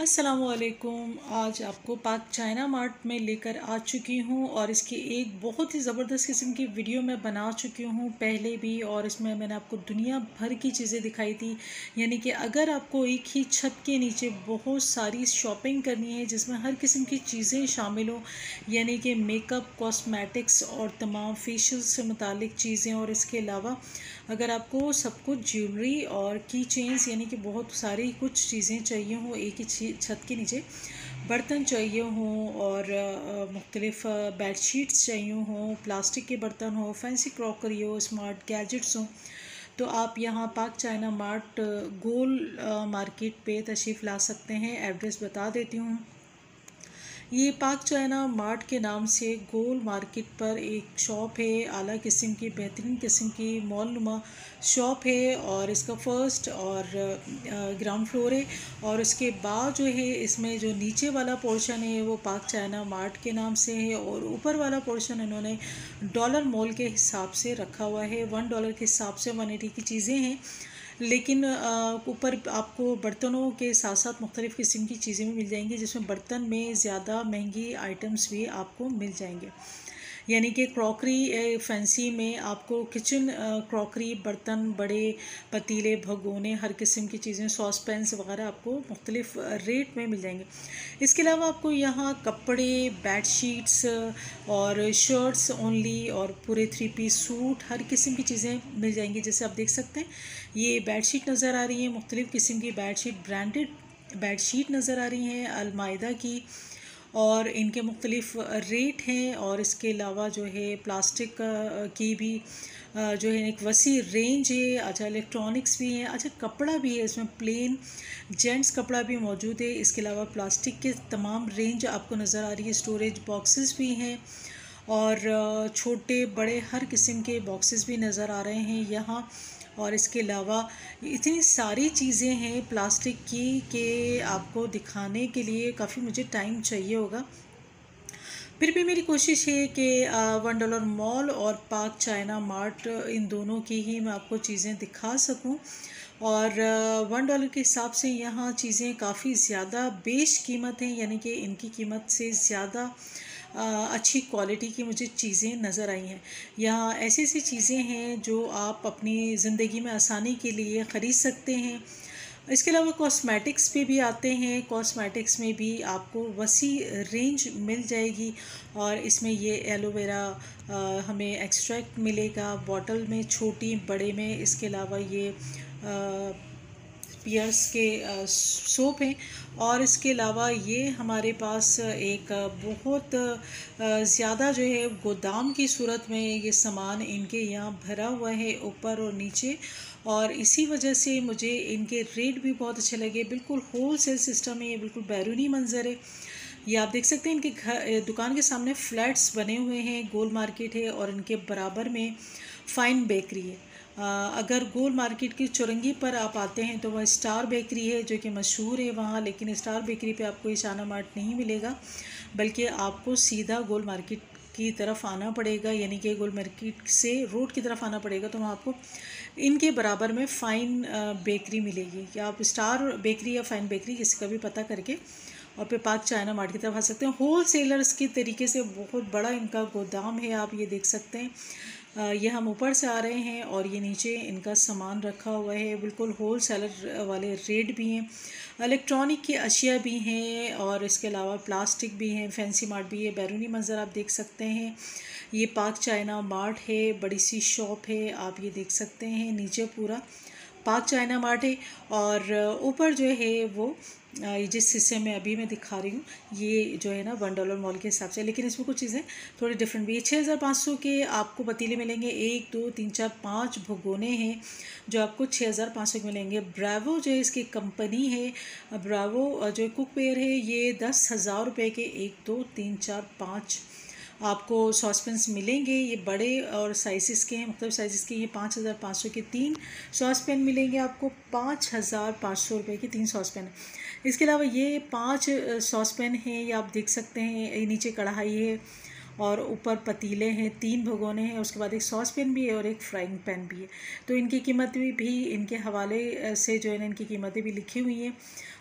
असलकुम आज आपको पाक चाइना मार्ट में लेकर आ चुकी हूँ और इसकी एक बहुत ही ज़बरदस्त किस्म की वीडियो मैं बना चुकी हूँ। पहले भी और इसमें मैंने आपको दुनिया भर की चीज़ें दिखाई थी, यानी कि अगर आपको एक ही छत के नीचे बहुत सारी शॉपिंग करनी है जिसमें हर किस्म की चीज़ें शामिल हों, यानी कि मेकअप, कॉस्मेटिक्स और तमाम फेशियल से मुतल चीज़ें और इसके अलावा अगर आपको सब कुछ ज्वेलरी और की चेन्स यानी कि बहुत सारी कुछ चीज़ें चाहिए हों, एक ही छत के नीचे, बर्तन चाहिए हों और मुख्तलिफ़ बेड शीट्स चाहिए हों प्लास्टिक के बर्तन हो फैंसी क्रॉकरी हो स्मार्ट गैजेट्स हों तो आप यहाँ पाक चाइना मार्ट गोल मार्केट पे तशरीफ़ ला सकते हैं। एड्रेस बता देती हूँ। ये पाक चाइना मार्ट के नाम से गोल मार्केट पर एक शॉप है। आला किस्म की, बेहतरीन किस्म की मॉल नुमा शॉप है और इसका फ़र्स्ट और ग्राउंड फ्लोर है और उसके बाद जो है, इसमें जो नीचे वाला पोर्शन है, वो पाक चाइना मार्ट के नाम से है और ऊपर वाला पोर्शन इन्होंने डॉलर मॉल के हिसाब से रखा हुआ है। वन डॉलर के हिसाब से वन एटी की चीज़ें हैं। लेकिन ऊपर आपको बर्तनों के साथ साथ मुख्तलिफ़ किस्म की चीज़ें भी मिल जाएँगी, जिसमें बर्तन में ज़्यादा महँगी आइटम्स भी आपको मिल जाएँगे। यानी कि क्रॉकरी फैंसी में आपको किचन क्रॉकरी, बर्तन, बड़े पतीले, भगोने, हर किस्म की चीज़ें सॉस पैंस वगैरह आपको मुख्तलिफ़ रेट में मिल जाएँगे। इसके अलावा आपको यहाँ कपड़े, बेड शीट्स और शर्ट्स ओनली और पूरे थ्री पीस सूट हर किस्म की चीज़ें मिल जाएँगी। जैसे आप देख सकते हैं, ये बेड शीट नज़र आ रही है, मुख्तलिफ़ किस्म की bed sheet, branded bed sheet नज़र आ रही हैं, अलमायदा की और इनके मुख्तलिफ़ रेट हैं और इसके अलावा जो है प्लास्टिक की भी जो है एक वसी रेंज है। अच्छा इलेक्ट्रॉनिक्स भी हैं। अच्छा कपड़ा भी है। इसमें प्लेन जेंट्स कपड़ा भी मौजूद है। इसके अलावा प्लास्टिक के तमाम रेंज आपको नज़र आ रही है। स्टोरेज बॉक्सेस भी हैं और छोटे, बड़े हर किस्म के बॉक्सेस भी नज़र आ रहे हैं। यहाँ और इसके अलावा इतनी सारी चीज़ें हैं प्लास्टिक की कि आपको दिखाने के लिए काफ़ी मुझे टाइम चाहिए होगा। फिर भी मेरी कोशिश है कि वन डॉलर मॉल और पाक चाइना मार्ट, इन दोनों की ही मैं आपको चीज़ें दिखा सकूँ। और वन डॉलर के हिसाब से यहाँ चीज़ें काफ़ी ज़्यादा बेश कीमत हैं, यानी कि इनकी कीमत से ज़्यादा अच्छी क्वालिटी की मुझे चीज़ें नज़र आई हैं। यहाँ ऐसी ऐसी चीज़ें हैं जो आप अपनी ज़िंदगी में आसानी के लिए ख़रीद सकते हैं। इसके अलावा कॉस्मेटिक्स पे भी आते हैं। कॉस्मेटिक्स में भी आपको वसी रेंज मिल जाएगी और इसमें ये एलोवेरा हमें एक्सट्रैक्ट मिलेगा। बॉटल में छोटी बड़े में इसके अलावा ये आ, पियर्स के सोप हैं। और इसके अलावा ये हमारे पास एक बहुत ज़्यादा जो है गोदाम की सूरत में ये सामान इनके यहाँ भरा हुआ है ऊपर और नीचे। और इसी वजह से मुझे इनके रेट भी बहुत अच्छे लगे। बिल्कुल होल सेल सिस्टम है, ये बिल्कुल बैरूनी मंज़र है। ये आप देख सकते हैं, इनके घर दुकान के सामने फ्लैट्स बने हुए हैं, गोल मार्केट है और इनके बराबर में फ़ाइन बेकरी है। अगर गोल मार्केट की चुरंगी पर आप आते हैं तो वह स्टार बेकरी है जो कि मशहूर है वहाँ, लेकिन स्टार बेकरी पे आपको इशाना मार्ट नहीं मिलेगा, बल्कि आपको सीधा गोल मार्केट की तरफ़ आना पड़ेगा, यानी कि गोल मार्केट से रोड की तरफ़ आना पड़ेगा तो वहाँ आपको इनके बराबर में फ़ाइन बेकरी मिलेगी। या आप स्टार बेकरी या फ़ाइन बेकरी किसी का भी पता करके और पे पाक चाइना मार्ट की तरफ़ आ सकते हैं। होल सेलर्स के तरीके से बहुत बड़ा इनका गोदाम है, आप ये देख सकते हैं। ये हम ऊपर से आ रहे हैं और ये नीचे इनका सामान रखा हुआ है। बिल्कुल होल सेलर वाले रेट भी हैं इलेक्ट्रॉनिक की अशिया भी हैं और इसके अलावा प्लास्टिक भी हैं फैंसी मार्ट भी है। बैरूनी मंज़र आप देख सकते हैं। ये पाक चाइना मार्ट है, बड़ी सी शॉप है, आप ये देख सकते हैं। नीचे पूरा पाक चाइना मार्ट है और ऊपर जो है वो जिस हिस्से में अभी मैं दिखा रही हूँ, ये जो है ना वन डॉलर मॉल के हिसाब से। लेकिन इसमें कुछ चीज़ें थोड़ी डिफरेंट भी छः हज़ार पाँच सौ के आपको पतीले मिलेंगे। एक, दो, तीन, चार, पाँच भगोने हैं जो आपको छः हज़ार पाँच सौ के मिलेंगे। ब्रावो जो है इसकी कंपनी है। ब्रावो जो कुक पेयर है, ये दस हज़ार रुपये के। एक, दो, तीन, चार, पाँच आपको सॉसपेंस मिलेंगे। ये बड़े और साइज़ के हैं मतलब साइज़ के ये पाँच हज़ार पाँच सौ के तीन सॉसपेन मिलेंगे आपको। पाँच हज़ार पाँच सौ रुपये के तीन सॉसपेन इसके अलावा ये पाँच सॉसपेन हैं ये आप देख सकते हैं नीचे कढ़ाई है और ऊपर पतीले हैं तीन भगोने हैं उसके बाद एक सॉस पैन भी है और एक फ्राइंग पैन भी है। तो इनकी कीमत भी, भी इनके हवाले से जो है ना इनकी कीमतें भी लिखी हुई हैं।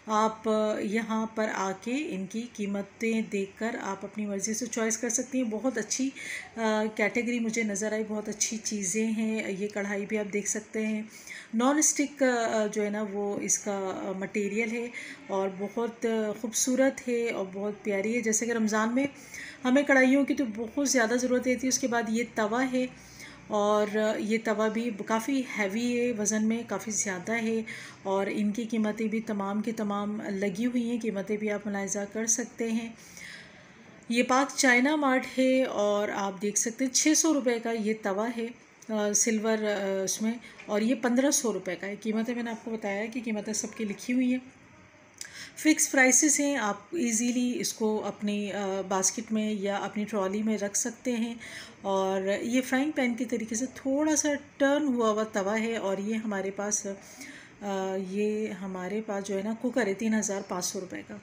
आप, यहाँ पर आके इनकी कीमतें देखकर आप अपनी मर्ज़ी से चॉइस कर सकती हैं। बहुत अच्छी कैटेगरी मुझे नज़र आई। बहुत अच्छी चीज़ें हैं। ये कढ़ाई भी आप देख सकते हैं। नॉन स्टिक जो है ना, वो इसका मटेरियल है और बहुत खूबसूरत है और बहुत प्यारी है। जैसे कि रमज़ान में हमें कढ़ाइयों की तो बहुत ज़्यादा ज़रूरत रहती है। उसके बाद ये तवा है। और ये तवा भी काफ़ी हैवी है वज़न में काफ़ी ज़्यादा है और इनकी कीमतें भी तमाम की तमाम लगी हुई हैं कीमतें भी आप मुलायजा कर सकते हैं। ये पाक चाइना मार्ट है और आप देख सकते हैं छः सौ रुपये का ये तवा है आ, सिल्वर उसमें और ये पंद्रह सौ रुपये का है। कीमतें मैंने आपको बताया कि कीमतें सबकी लिखी हुई हैं। फ़िक्स प्राइसेस हैं, आप इजीली इसको अपनी बास्केट में या अपनी ट्रॉली में रख सकते हैं। और ये फ्राइंग पैन के तरीके से थोड़ा सा टर्न हुआ हुआ तवा है और ये हमारे पास ये हमारे पास जो है ना, कुकर है, तीन हज़ार पाँच सौ रुपये का।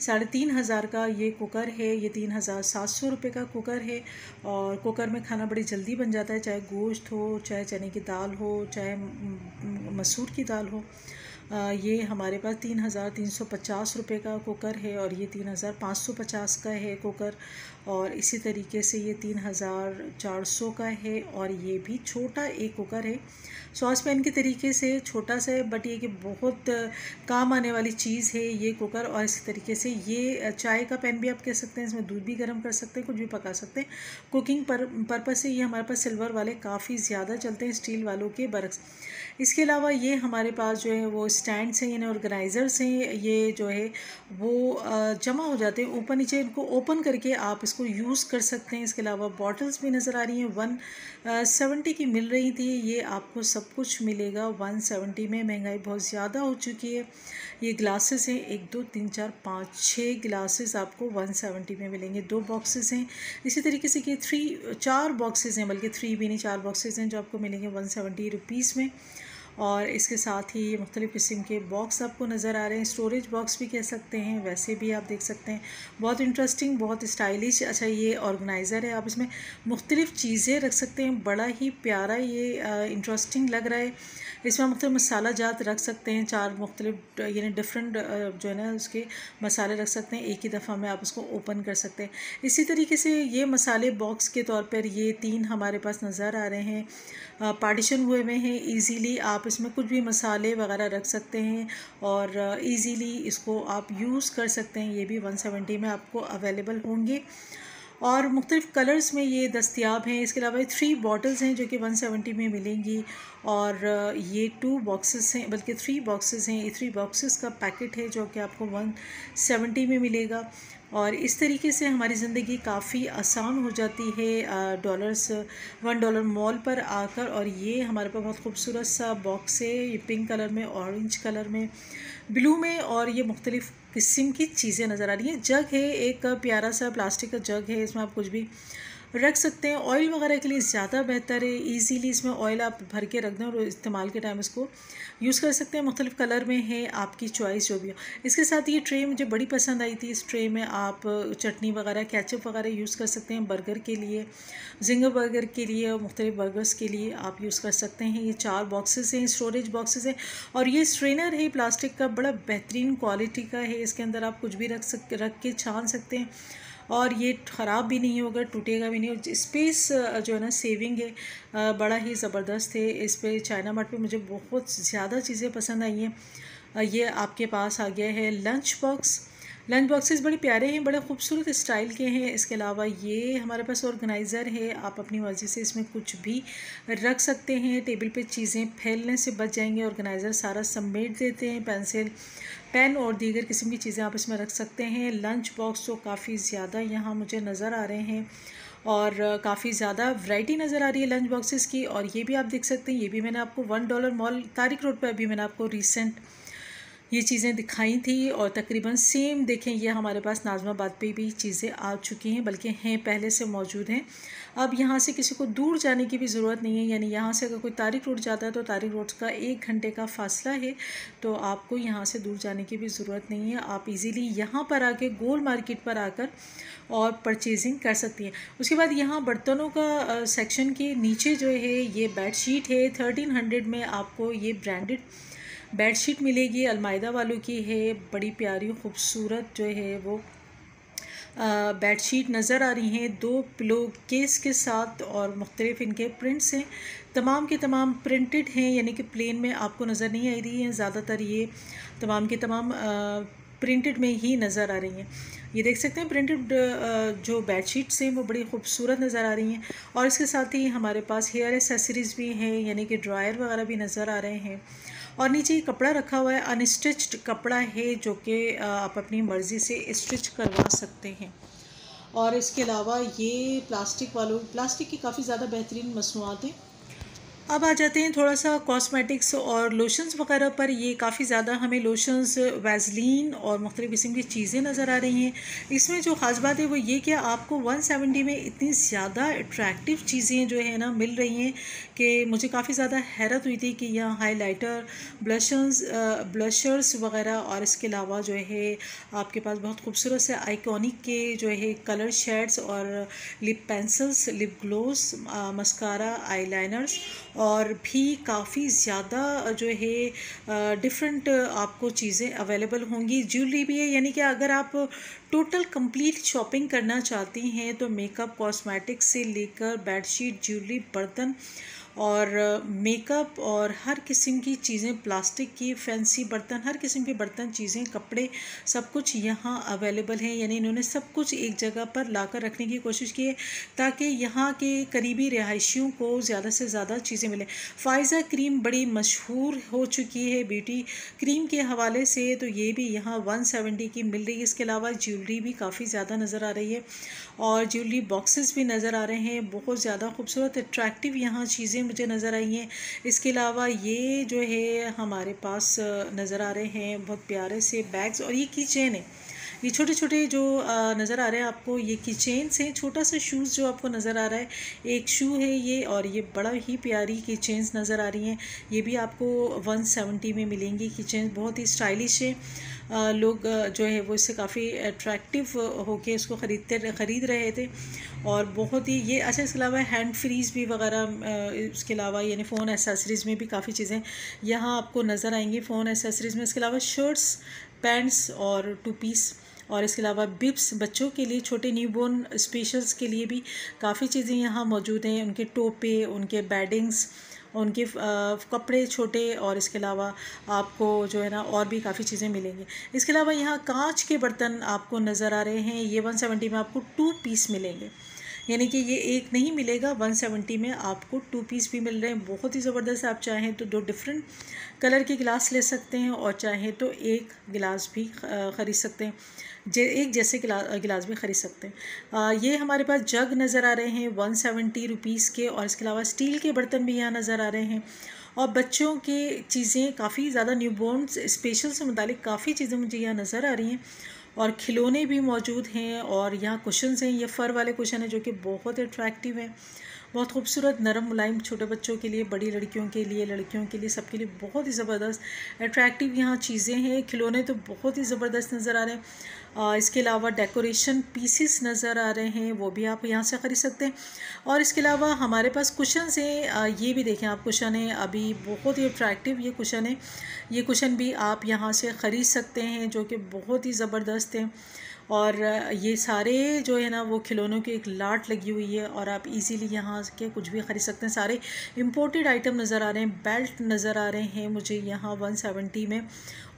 साढ़े तीन हज़ार का ये कुकर है, ये तीन हज़ार सात सौ रुपये का कुकर है। और कुकर में खाना बड़ी जल्दी बन जाता है, चाहे गोश्त हो, चाहे चने की दाल हो, चाहे मसूर की दाल हो। ये हमारे पास तीन हज़ार तीन सौ पचास रुपये का कुकर है और ये तीन हज़ार पाँच सौ पचास का है कुकर। और इसी तरीके से ये तीन हज़ार चार सौ का है और ये भी छोटा एक कुकर है। सॉस पैन के तरीके से छोटा सा है, बट ये कि बहुत काम आने वाली चीज़ है ये कुकर और इसी तरीके से ये चाय का पैन भी आप कह सकते हैं, इसमें दूध भी गर्म कर सकते हैं, कुछ भी पका सकते हैं। कुकिंग पर पर्पज़ से ये हमारे पास सिल्वर वाले काफ़ी ज़्यादा चलते हैं स्टील वालों के बरक्स। इसके अलावा ये हमारे पास जो है वो स्टैंड्स हैं, यानी ऑर्गेनाइज़र्स हैं, ये जो है वो जमा हो जाते हैं ऊपर नीचे, इनको ओपन करके आप यूज़ कर सकते हैं। इसके अलावा बॉटल्स भी नज़र आ रही हैं। वन सेवेंटी की मिल रही थी। ये आपको सब कुछ मिलेगा। वन सेवेंटी में महँगाई बहुत ज़्यादा हो चुकी है। ये ग्लासेस हैं। एक, दो, तीन, चार, पाँच छः ग्लासेस आपको वन सेवेंटी में मिलेंगे। दो बॉक्सेस हैं। इसी तरीके से ये थ्री, चार बॉक्सेस हैं, बल्कि थ्री भी नहीं, चार बॉक्सेस हैं जो आपको मिलेंगे वन सेवेंटी रुपीज़ में। और इसके साथ ही ये मुख्तलिफ़ किस्म के बॉक्स आपको नज़र आ रहे हैं। स्टोरेज बॉक्स भी कह सकते हैं, वैसे भी आप देख सकते हैं। बहुत इंटरेस्टिंग बहुत स्टाइलिश अच्छा ये ऑर्गेनाइज़र है। आप इसमें मुख्तलिफ़ चीज़ें रख सकते हैं। बड़ा ही प्यारा ये इंटरेस्टिंग लग रहा है। इसमें मुख्तु मसाला जात रख सकते हैं। चार मुख्तलिफ़, यानी डिफरेंट जो है ना, उसके मसाले रख सकते हैं। एक ही दफ़ा में आप उसको ओपन कर सकते हैं। इसी तरीके से ये मसाले बॉक्स के तौर पर ये तीन हमारे पास नज़र आ रहे हैं। पार्टीशन हुए हुए हैं। ईज़िली आप इसमें कुछ भी मसाले वगैरह रख सकते हैं और इजीली इसको आप यूज़ कर सकते हैं। ये भी वन सेवेंटी में आपको अवेलेबल होंगे। और मुख्तलिफ़ कलर्स में ये दस्तियाब हैं। इसके अलावा थ्री बॉटल्स हैं जो कि वन सेवेंटी में मिलेंगी और ये टू बॉक्सेस हैं, बल्कि थ्री बॉक्सेस हैं। ये थ्री बॉक्सेस का पैकेट है जो कि आपको वन सेवेंटी में मिलेगा। और इस तरीके से हमारी ज़िंदगी काफ़ी आसान हो जाती है डॉलर्स वन डॉलर मॉल पर आकर। और ये हमारे पास बहुत खूबसूरत सा बॉक्स है, ये पिंक कलर में ऑरेंज कलर में। ब्लू में और ये मुख्तलिफ़ किस्म की चीज़ें नज़र आ रही हैं। जग है एक प्यारा सा प्लास्टिक का जग है, इसमें आप कुछ भी रख सकते हैं। ऑयल वगैरह के लिए ज़्यादा बेहतर है। इजीली इसमें ऑयल आप भर के रख दें और इस्तेमाल के टाइम इसको यूज़ कर सकते हैं। मुख्तलिफ़ कलर में है आपकी चॉइस जो भी हो। इसके साथ ये ट्रे मुझे बड़ी पसंद आई थी। इस ट्रे में आप चटनी वगैरह कैचअप वगैरह यूज़ कर सकते हैं बर्गर के लिए जिंगर बर्गर के लिए और मुख्तलिफ़ बर्गर्स के लिए आप यूज़ कर सकते हैं। ये चार बॉक्सेस हैं स्टोरेज बॉक्सेस हैं और ये स्ट्रेनर है। प्लास्टिक का बड़ा बेहतरीन क्वालिटी का है। इसके अंदर आप कुछ भी रख सक, रख के छान सकते हैं। और ये ख़राब भी नहीं होगा, टूटेगा भी नहीं। स्पेस जो है ना सेविंग है बड़ा ही ज़बरदस्त है। इस पर चाइना मार्ट पर मुझे बहुत ज़्यादा चीज़ें पसंद आई हैं। ये आपके पास आ गया है लंच बॉक्स लंच बॉक्सेस बड़े प्यारे हैं, बड़े खूबसूरत स्टाइल के हैं। इसके अलावा ये हमारे पास ऑर्गेनाइज़र है, आप अपनी मर्ज़ी से इसमें कुछ भी रख सकते हैं। टेबल पे चीज़ें फैलने से बच जाएँगे ऑर्गेनाइज़र सारा समेट देते हैं पेंसिल पेन और दीगर किस्म की चीज़ें आप इसमें रख सकते हैं। लंच बॉक्स तो काफ़ी ज़्यादा यहाँ मुझे नज़र आ रहे हैं और काफ़ी ज़्यादा वैरायटी नज़र आ रही है लंच बॉक्सेस की और ये भी आप देख सकते हैं, ये भी मैंने आपको one dollar mall Tariq road पर अभी मैंने आपको रिसेंट ये चीज़ें दिखाई थी और तकरीबन सेम देखें, ये हमारे पास नाजमाबाद पे भी चीज़ें आ चुकी हैं, बल्कि हैं पहले से मौजूद हैं। अब यहाँ से किसी को दूर जाने की भी ज़रूरत नहीं है, यानी यहाँ से अगर कोई तारिक रोड जाता है तो तारिक रोड का एक घंटे का फासला है तो आपको यहाँ से दूर जाने की भी ज़रूरत नहीं है। आप इजीली यहाँ पर आके गोल मार्केट पर आकर और परचेजिंग कर सकती हैं। उसके बाद यहाँ बर्तनों का सेक्शन के नीचे जो है, ये बेडशीट है थर्टीन हंड्रेड में आपको ये ब्रांडेड बेडशीट मिलेगी, अलमायदा वालों की है, बड़ी प्यारी खूबसूरत जो है वो बेडशीट नज़र आ रही हैं, दो पिलो केस के साथ और मुख्तलिफ़ इनके प्रिंट्स हैं। तमाम के तमाम प्रिंटेड हैं, यानी कि प्लेन में आपको नज़र नहीं आ रही हैं, ज़्यादातर ये तमाम के तमाम प्रिंटेड में ही नज़र आ रही हैं। ये देख सकते हैं, प्रिंटेड जो बेडशीट्स हैं वो बड़ी खूबसूरत नज़र आ रही हैं और इसके साथ ही हमारे पास हेयर एसेसरीज़ भी हैं, यानी कि ड्रायर वगैरह भी नज़र आ रहे हैं। और नीचे ये कपड़ा रखा हुआ है अनस्टिच्ड कपड़ा है जो कि आप अपनी मर्ज़ी से स्टिच करवा सकते हैं। और इसके अलावा ये प्लास्टिक वालों, प्लास्टिक की काफ़ी ज़्यादा बेहतरीन मसनूआत हैं। अब आ जाते हैं थोड़ा सा कॉस्मेटिक्स और लोशंस वगैरह पर। ये काफ़ी ज़्यादा हमें लोशंस वैजलिन और मुख्तलिफ़ किस्म की चीज़ें नज़र आ रही हैं। इसमें जो ख़ास बात है वो ये कि आपको 170 में इतनी ज़्यादा अट्रैक्टिव चीज़ें जो है ना मिल रही हैं कि मुझे काफ़ी ज़्यादा हैरत हुई थी कि यहाँ हाईलाइटर ब्लशंस ब्लशर्स वगैरह और इसके अलावा जो है आपके पास बहुत खूबसूरत से आइकॉनिक के जो है कलर शेड्स और lip pencils lip gloss mascara eye और भी काफ़ी ज़्यादा जो है डिफरेंट आपको चीज़ें अवेलेबल होंगी। ज्वेलरी भी है, यानी कि अगर आप टोटल कंप्लीट शॉपिंग करना चाहती हैं तो मेकअप कॉस्मेटिक्स से लेकर बेडशीट ज्वेलरी बर्तन और मेकअप और हर किस्म की चीज़ें प्लास्टिक की फैंसी बर्तन, हर किस्म के बर्तन, चीज़ें, कपड़े, सब कुछ यहाँ अवेलेबल हैं। यानी इन्होंने सब कुछ एक जगह पर लाकर रखने की कोशिश की है ताकि यहाँ के करीबी रिहायशियों को ज़्यादा से ज़्यादा चीज़ें मिलें। फ़ायज़ा क्रीम बड़ी मशहूर हो चुकी है ब्यूटी क्रीम के हवाले से तो ये भी यहाँ वन सेवेंटी की मिल रही है। इसके अलावा ज्वेलरी भी काफ़ी ज़्यादा नज़र आ रही है और ज्वेलरी बॉक्सेस भी नज़र आ रहे हैं। बहुत ज़्यादा खूबसूरत अट्रैक्टिव यहाँ चीज़ें मुझे नज़र आई हैं। इसके अलावा ये जो है, हमारे पास नज़र आ रहे हैं बहुत प्यारे से बैग्स और ये की चेन है। ये छोटे छोटे जो नज़र आ रहे हैं आपको, ये की हैं। छोटा सा शूज़ जो आपको नज़र आ रहा है, एक शू है ये और ये बड़ा ही प्यारी की चेन्स नज़र आ रही हैं। ये भी आपको वन सेवेंटी में मिलेंगी की चेन्स, बहुत ही स्टाइलिश है। लोग जो है वो इससे काफ़ी अट्रैक्टिव होके इसको ख़रीदते, ख़रीद रहे थे। और बहुत ही ये अच्छा इसके अलावा हैंड फ्रीज़ भी वगैरह इसके अलावा यानी फ़ोन एसेसरीज़ में भी काफ़ी चीज़ें यहाँ आपको नज़र आएँगी। फ़ोन एसेसरीज़ में इसके अलावा शर्ट्स पैंट्स और टू पीस और इसके अलावा बिप्स बच्चों के लिए छोटे न्यूबॉर्न स्पेशल्स के लिए भी काफ़ी चीज़ें यहाँ मौजूद हैं। उनके टोपे, उनके बैडिंग्स उनके कपड़े छोटे और इसके अलावा आपको जो है ना और भी काफ़ी चीज़ें मिलेंगी। इसके अलावा यहाँ कांच के बर्तन आपको नज़र आ रहे हैं, ये वन सेवेंटी में आपको टू पीस मिलेंगे। यानी कि ये एक नहीं मिलेगा वन सेवेंटी में आपको टू पीस भी मिल रहे हैं। बहुत ही ज़बरदस्त आप चाहें तो दो डिफरेंट कलर के गिलास ले सकते हैं और चाहें तो एक गिलास भी ख़रीद सकते हैं। जे एक जैसे गिलास गिलास भी ख़रीद सकते हैं। आ, ये हमारे पास जग नज़र आ रहे हैं वन सेवेंटी रुपीज़ के और इसके अलावा स्टील के बर्तन भी यहाँ नज़र आ रहे हैं। और बच्चों के चीज़ें काफ़ी ज़्यादा न्यूबॉर्न स्पेशल से मुतालिक काफ़ी चीज़ें मुझे यहाँ नज़र आ रही हैं। और खिलौने भी मौजूद हैं और यहाँ क्वेश्चन हैं, ये फ़र वाले क्वेश्चन हैं जो कि बहुत अट्रैक्टिव हैं। बहुत खूबसूरत, नरम, मुलायम छोटे बच्चों के लिए, बड़ी लड़कियों के लिए, लड़कियों के लिए, सबके लिए बहुत ही ज़बरदस्त अट्रैक्टिव यहाँ चीज़ें हैं। खिलौने तो बहुत ही ज़बरदस्त नज़र आ रहे हैं। इसके अलावा डेकोरेशन पीसेस नज़र आ रहे हैं, वो भी आप यहाँ से ख़रीद सकते हैं। और इसके अलावा हमारे पास कुशन हैं। ये भी देखें आप कुशन है। अभी बहुत ही अट्रैक्टिव ये कुशन है। ये कुशन भी आप यहाँ से ख़रीद सकते हैं, जो कि बहुत ही ज़बरदस्त हैं। और ये सारे जो है ना, वो खिलौनों की एक लाट लगी हुई है और आप इजीली यहाँ के कुछ भी ख़रीद सकते हैं। सारे इम्पोर्टेड आइटम नज़र आ रहे हैं बेल्ट नज़र आ रहे हैं मुझे यहाँ वन सेवेंटी में।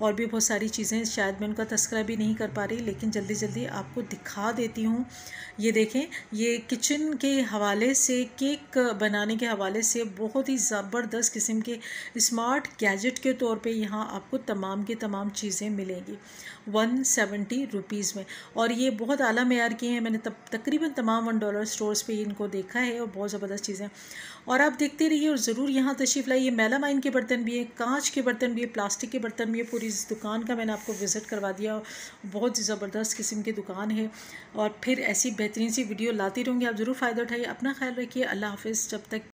और भी बहुत सारी चीज़ें शायद मैं उनका तस्करा भी नहीं कर पा रही, लेकिन जल्दी जल्दी आपको दिखा देती हूँ। ये देखें, ये किचन के हवाले से, केक बनाने के हवाले से बहुत ही ज़बरदस्त किस्म के स्मार्ट गैजेट के तौर पे यहाँ आपको तमाम की तमाम चीज़ें मिलेंगी। वन सेवेंटी रुपीज़ में। और ये बहुत आला मैार की हैं, मैंने तब, तकरीबन तमाम वन डॉलर स्टोर्स पे इनको देखा है और बहुत ज़बरदस्त चीज़ें। और आप देखते रहिए और ज़रूर यहाँ तशरीफ़ लाइए। मेलामाइन के बर्तन भी है, कांच के बर्तन भी है, प्लास्टिक के बर्तन भी है, पूरी इस दुकान का मैंने आपको विज़िट करवा दिया। बहुत ही ज़बरदस्त किस्म की दुकान है और फिर ऐसी बेहतरीन सी वीडियो लाती रहूँगी। आप ज़रूर फ़ायदा उठाइए। अपना ख्याल रखिए। अल्लाह हाफिज़। जब तक